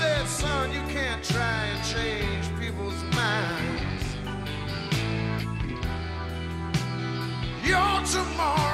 said, son, you can't try and change people's minds. Your tomorrow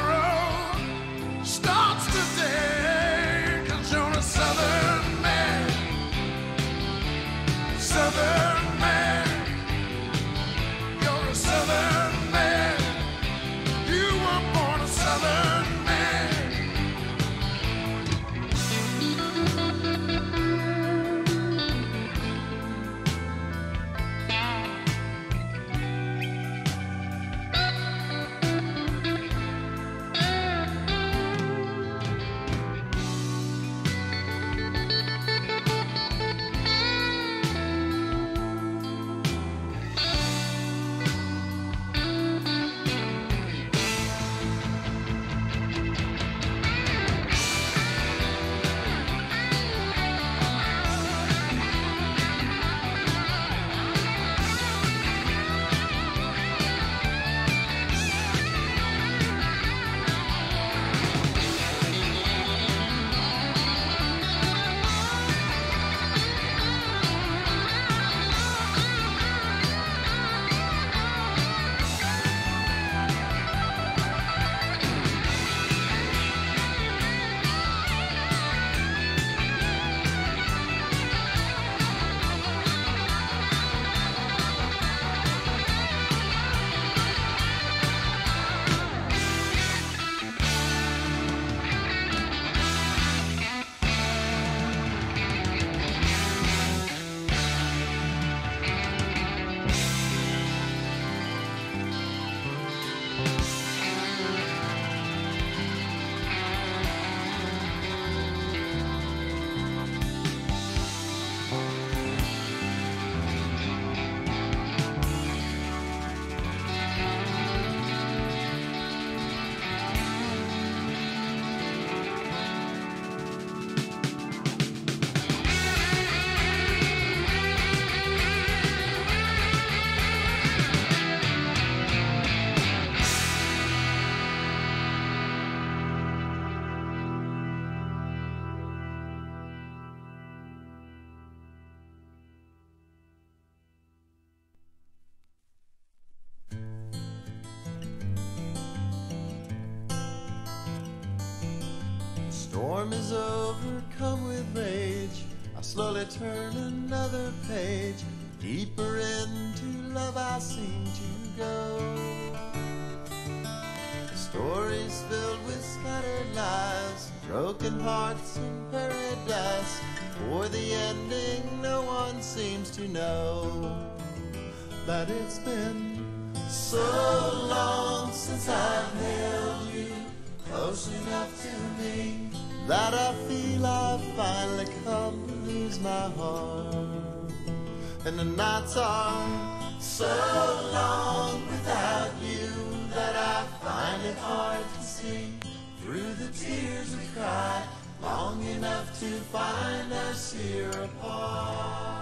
turn another page. Deeper into love I seem to go. Stories filled with scattered lies, broken hearts in paradise. For the ending, no one seems to know. But it's been heart. And the nights are so long without you that I find it hard to see through the tears we cry long enough to find us here apart.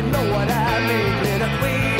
Outlaw. Yeah.